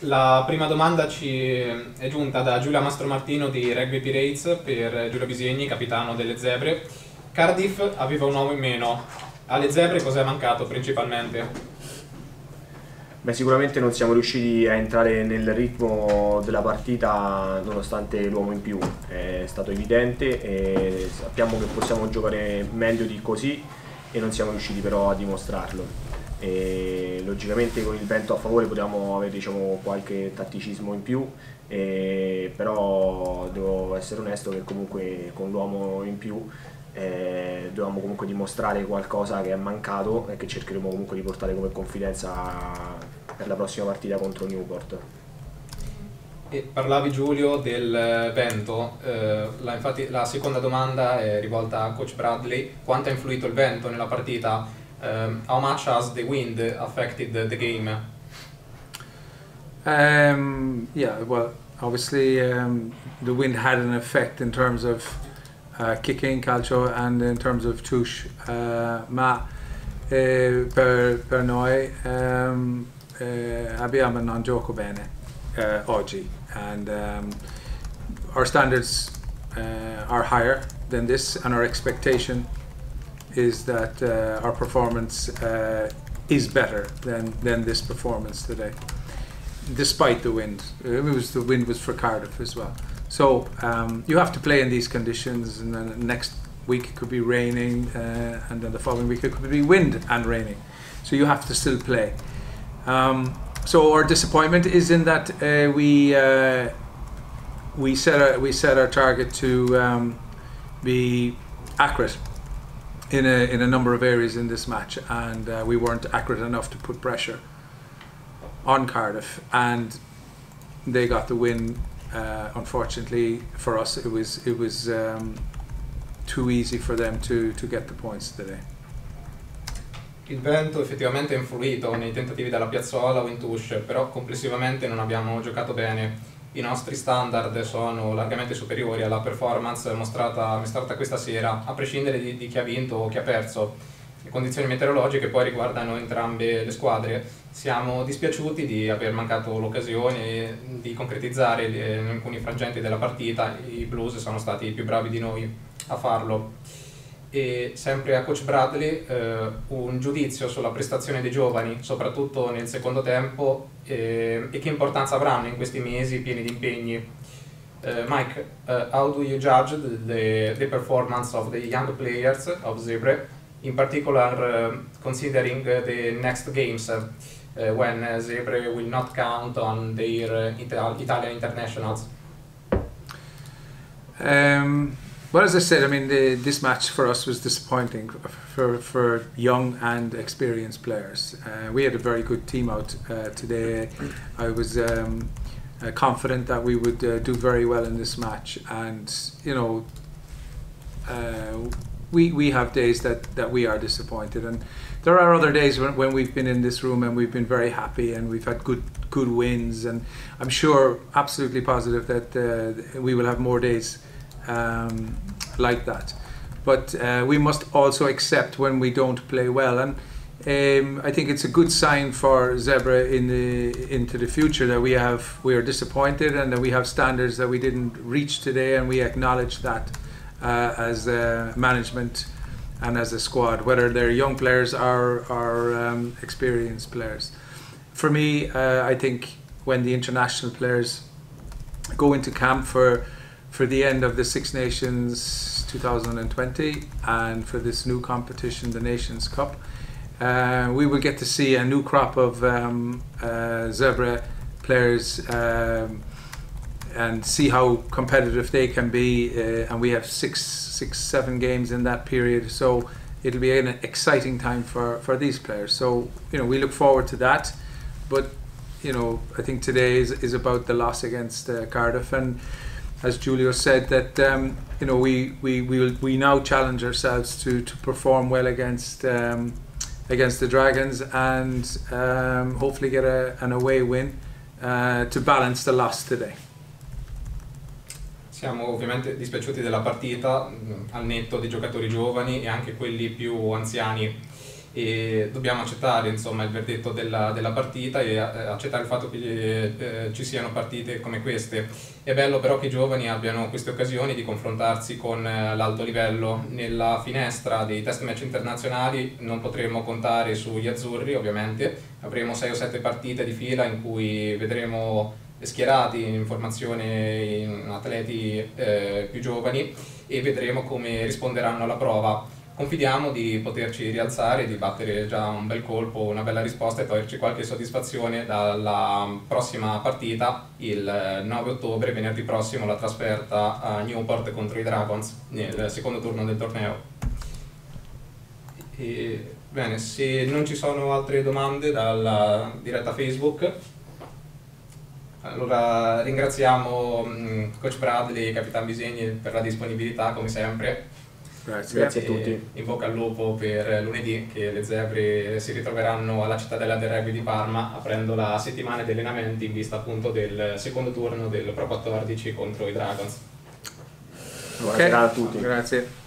La prima domanda ci è giunta da Giulia Mastromartino di Rugby Pirates per Giulio Bisegni, capitano delle Zebre. Cardiff aveva un uomo in meno. Alle Zebre cosa è mancato principalmente? Beh, sicuramente non siamo riusciti a entrare nel ritmo della partita nonostante l'uomo in più, è stato evidente e sappiamo che possiamo giocare meglio di così e non siamo riusciti però a dimostrarlo. E logicamente con il vento a favore potevamo avere diciamo, qualche tatticismo in più, però devo essere onesto che comunque con l'uomo in più eh, dovevamo comunque dimostrare qualcosa che è mancato e che cercheremo comunque di portare come confidenza per la prossima partita contro Newport. E parlavi Giulio del vento, eh, la, infatti la seconda domanda è rivolta a coach Bradley, quanto ha influito il vento nella partita? Um, how much has the wind affected the, the game? Um, yeah, well, obviously um, the wind had an effect in terms of uh, kicking calcio and in terms of touche. Uh, ma eh, per, per noi um, eh, abbiamo non gioco bene uh, oggi and um, our standards uh, are higher than this and our expectation is that uh, our performance uh, is better than, than this performance today despite the wind. It was the wind was for Cardiff as well. So um, you have to play in these conditions and then next week it could be raining uh, and then the following week it could be wind and raining. So you have to still play. Um, so our disappointment is in that uh, we uh, we set our, we set our target to um, be accurate in a in a number of areas in this match, and uh, we weren't accurate enough to put pressure on Cardiff, and they got the win. Uh, unfortunately for us, it was it was um, too easy for them to to get the points today. Il vento effettivamente ha influito nei tentativi della piazzola o in touche, però complessivamente non abbiamo giocato bene. I nostri standard sono largamente superiori alla performance mostrata, mostrata questa sera, a prescindere di, di chi ha vinto o chi ha perso. Le condizioni meteorologiche poi riguardano entrambe le squadre. Siamo dispiaciuti di aver mancato l'occasione di concretizzare in alcuni frangenti della partita. I Blues sono stati più bravi di noi a farlo e sempre a coach Bradley eh, un giudizio sulla prestazione dei giovani, soprattutto nel secondo tempo, eh, e che importanza avranno in questi mesi pieni di impegni. Uh, Mike, uh, how do you judge the, the performance of the young players of Zebre, in particular uh, considering the next games when Zebre will not count on their Ital Italian internationals? Um. Well, as I said, I mean, the, this match for us was disappointing for, for young and experienced players. Uh, we had a very good team out uh, today. I was um, uh, confident that we would uh, do very well in this match, and you know, uh, we we have days that, that we are disappointed, and there are other days when, when we've been in this room and we've been very happy and we've had good good wins, and I'm sure, absolutely positive that uh, we will have more days um, like that. But uh, we must also accept when we don't play well, and um, I think it's a good sign for Zebra in the into the future that we have we are disappointed and that we have standards that we didn't reach today, and we acknowledge that uh, as uh, management and as a squad, whether they're young players or, or um, experienced players. For me, uh, I think when the international players go into camp for for the end of the Six Nations 2020 and for this new competition, the Nations Cup. Uh, we will get to see a new crop of um, uh, Zebra players um, and see how competitive they can be. Uh, and we have six, six, seven games in that period, so it'll be an exciting time for, for these players. So you know we look forward to that, but you know I think today is, is about the loss against uh, Cardiff and as Giulio said, that um, you know we we we, will, we now challenge ourselves to to perform well against um, against the Dragons and um, hopefully get a, an away win uh, to balance the loss today. Siamo ovviamente dispiaciuti della partita al netto dei giocatori giovani e anche quelli più anziani. E dobbiamo accettare insomma, il verdetto della, della partita e accettare il fatto che eh, ci siano partite come queste. È bello però che i giovani abbiano queste occasioni di confrontarsi con eh, l'alto livello. Nella finestra dei test match internazionali non potremo contare sugli azzurri ovviamente, avremo 6 o 7 partite di fila in cui vedremo schierati in formazione in atleti eh, più giovani e vedremo come risponderanno alla prova confidiamo di poterci rialzare, di battere già un bel colpo, una bella risposta e toglierci qualche soddisfazione dalla prossima partita il 9 ottobre, venerdì prossimo, la trasferta a Newport contro i Dragons nel secondo turno del torneo. E, bene, se non ci sono altre domande dalla diretta Facebook, allora ringraziamo mm, Coach Bradley e Capitan Bisegni per la disponibilità come sempre Grazie, Grazie a tutti. In bocca al lupo per lunedì che le zebre si ritroveranno alla cittadella del rugby di Parma aprendo la settimana di allenamenti in vista appunto del secondo turno del Pro 14 contro i Dragons. Buonasera okay. a tutti. Grazie.